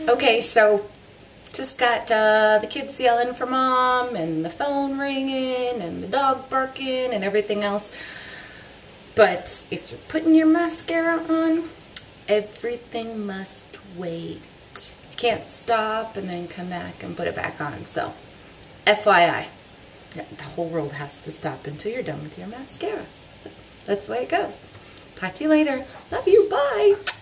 Okay, so just got uh, the kids yelling for mom and the phone ringing and the dog barking and everything else. But if you're putting your mascara on, everything must wait. You can't stop and then come back and put it back on. So, FYI, the whole world has to stop until you're done with your mascara. So, that's the way it goes. Talk to you later. Love you. Bye.